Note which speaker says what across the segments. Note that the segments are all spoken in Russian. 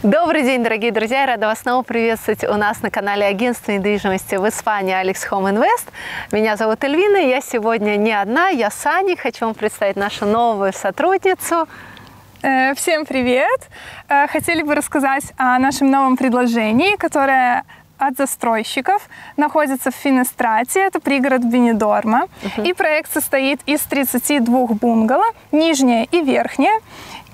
Speaker 1: Добрый день, дорогие друзья! Я рада вас снова приветствовать у нас на канале агентства недвижимости в Испании Алекс Home Invest. Меня зовут Эльвина, я сегодня не одна, я с Аней. Хочу вам представить нашу новую сотрудницу.
Speaker 2: Э, Всем привет! Э, Хотели бы рассказать о нашем новом предложении, которое от застройщиков находится в Финестрате, это пригород Бенедорма. И проект состоит из 32 бунгало, нижнее и верхнее.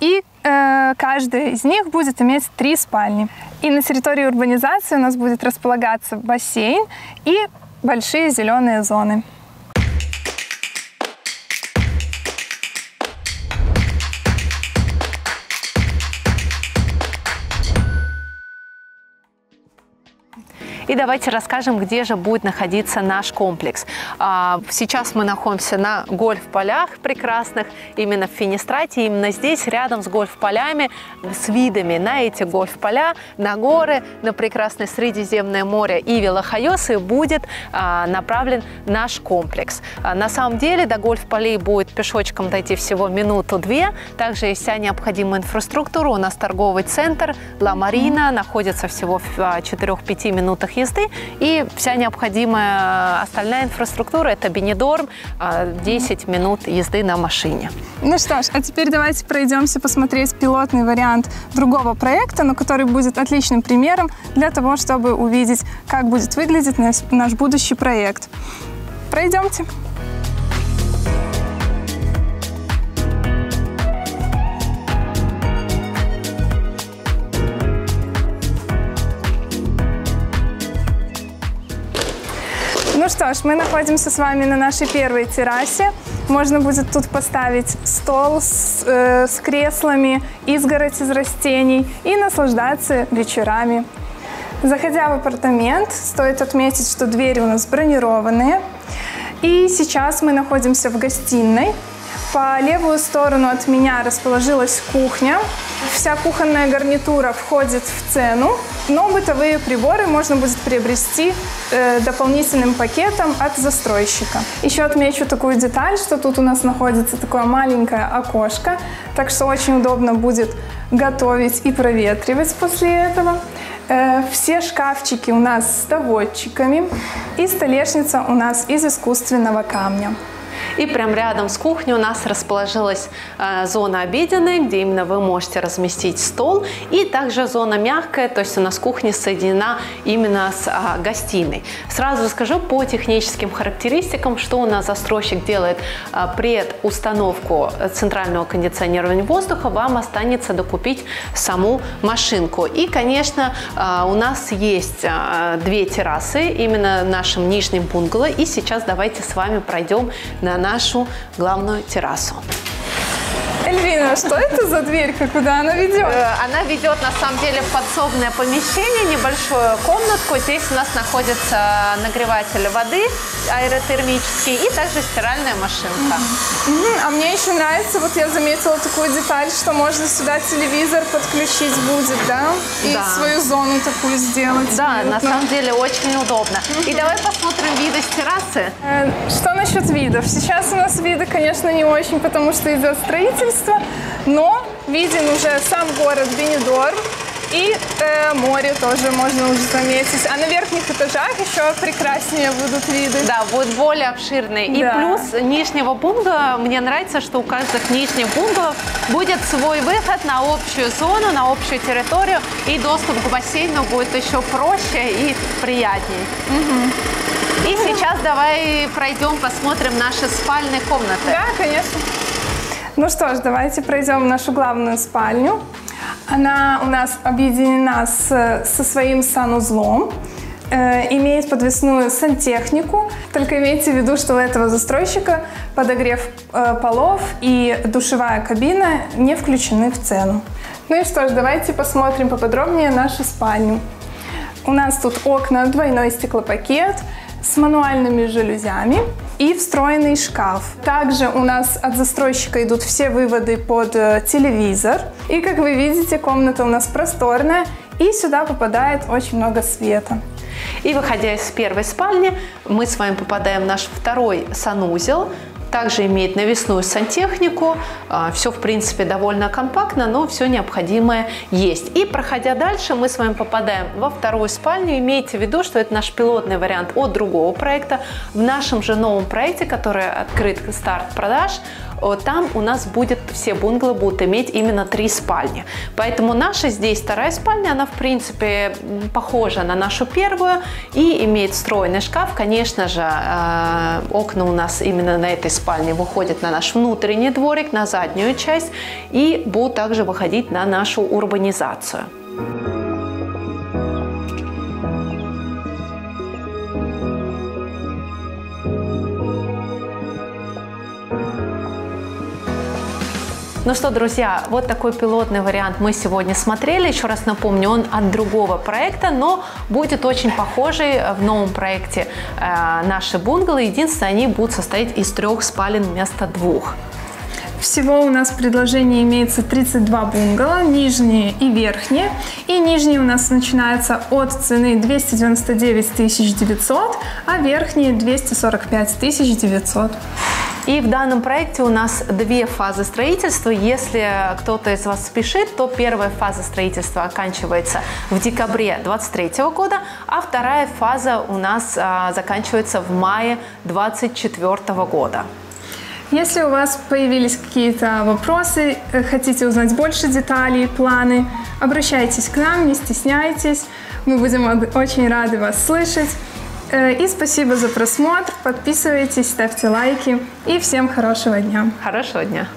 Speaker 2: И э, каждая из них будет иметь три спальни. И на территории урбанизации у нас будет располагаться бассейн и большие зеленые зоны.
Speaker 1: Давайте расскажем, где же будет находиться наш комплекс. А, Сейчас мы находимся на гольф-полях прекрасных, именно в Финистрате. Именно здесь, рядом с гольф-полями, с видами на эти гольф-поля, на горы, на прекрасное Средиземное море и Вилахайосы будет а, направлен наш комплекс. А, На самом деле до гольф-полей будет пешочком дойти всего минуту-две. Также есть вся необходимая инфраструктура. У нас торговый центр Ла Марина находится всего в 4-5 минутах езды. И вся необходимая остальная инфраструктура – это Бенедорм, а, 10 минут езды на машине.
Speaker 2: Ну что ж, а теперь давайте пройдемся посмотреть пилотный вариант другого проекта, но который будет отличным примером для того, чтобы увидеть, как будет выглядеть наш, наш будущий проект. Пройдемте. Ну что ж, мы находимся с вами на нашей первой террасе. Можно будет тут поставить стол с, э, с креслами, изгородь из растений и наслаждаться вечерами. Заходя в апартамент, стоит отметить, что двери у нас бронированные. И сейчас мы находимся в гостиной. По левую сторону от меня расположилась кухня. Вся кухонная гарнитура входит в цену, но бытовые приборы можно будет приобрести э, дополнительным пакетом от застройщика. Еще отмечу такую деталь, что тут у нас находится такое маленькое окошко, так что очень удобно будет готовить и проветривать после этого. Э, Все шкафчики у нас с доводчиками и столешница у нас из искусственного камня.
Speaker 1: И прям рядом с кухней у нас расположилась э, зона обеденная, где именно вы можете разместить стол. И также зона мягкая, то есть у нас кухня соединена именно с а, гостиной. Сразу скажу по техническим характеристикам, что у нас застройщик делает а, предустановку центрального кондиционирования воздуха. Вам останется докупить саму машинку. И, конечно, а, у нас есть две террасы именно в нашем нижнем бунгало. И сейчас давайте с вами пройдем на нашу главную террасу.
Speaker 2: Эльвина, что это за дверька, куда она ведет?
Speaker 1: Э, Она ведет на самом деле в подсобное помещение, небольшую комнатку. Здесь у нас находится нагреватель воды аэротермический и также стиральная машинка.
Speaker 2: А мне еще нравится, вот я заметила такую деталь, что можно сюда телевизор подключить будет, да? И
Speaker 1: Да.
Speaker 2: свою зону такую сделать.
Speaker 1: Да, на
Speaker 2: уютно.
Speaker 1: самом деле очень удобно. И давай посмотрим виды с террасы.
Speaker 2: Э, Что насчет видов? Сейчас у нас виды, конечно, не очень, потому что из-за строительства, но виден уже сам город Бенедорм, и э, море тоже можно уже заметить. А на верхних этажах еще прекраснее будут виды.
Speaker 1: Да, будет более обширный. И
Speaker 2: Да.
Speaker 1: плюс нижнего бунгало, мне нравится, что у каждых нижних бунгало будет свой выход на общую зону, на общую территорию, и доступ к бассейну будет еще проще и приятней. И сейчас давай пройдем, посмотрим наши спальные комнаты.
Speaker 2: Да, конечно. Ну что ж, давайте пройдем в нашу главную спальню. Она у нас объединена с, со своим санузлом, э, имеет подвесную сантехнику. Только имейте в виду, что у этого застройщика подогрев э, полов и душевая кабина не включены в цену. Ну и что ж, давайте посмотрим поподробнее нашу спальню. У нас тут окна, двойной стеклопакет с мануальными жалюзями и встроенный шкаф. Также у нас от застройщика идут все выводы под э, телевизор. И как вы видите, комната у нас просторная и сюда попадает очень много света.
Speaker 1: И выходя из первой спальни, мы с вами попадаем в наш второй санузел. Также имеет навесную сантехнику. А, все, в принципе, довольно компактно, но все необходимое есть. И проходя дальше, мы с вами попадаем во вторую спальню. Имейте в виду, что это наш пилотный вариант от другого проекта. В нашем же новом проекте, который открыт старт продаж, там у нас будет, все бунгало будут иметь именно три спальни. Поэтому наша здесь вторая спальня, она в принципе похожа на нашу первую и имеет встроенный шкаф. Конечно же, э, окна у нас именно на этой спальне выходят на наш внутренний дворик, на заднюю часть и будут также выходить на нашу урбанизацию. Ну что, друзья, вот такой пилотный вариант мы сегодня смотрели. Еще раз напомню, он от другого проекта, но будет очень похожий в новом проекте э, наши бунгало. Единственное, они будут состоять из трех спален вместо двух.
Speaker 2: Всего у нас в предложении имеется 32 бунгало, нижние и верхние. И нижние у нас начинаются от цены 299 900, а верхние 245 900.
Speaker 1: И в данном проекте у нас две фазы строительства. Если кто-то из вас спешит, то первая фаза строительства оканчивается в декабре 2023 года, а вторая фаза у нас а, заканчивается в мае 2024 года.
Speaker 2: Если у вас появились какие-то вопросы, э, хотите узнать больше деталей, планы, обращайтесь к нам, не стесняйтесь. Мы будем очень рады вас слышать. Э, и спасибо за просмотр. Подписывайтесь, ставьте лайки. И всем хорошего дня.
Speaker 1: Хорошего дня.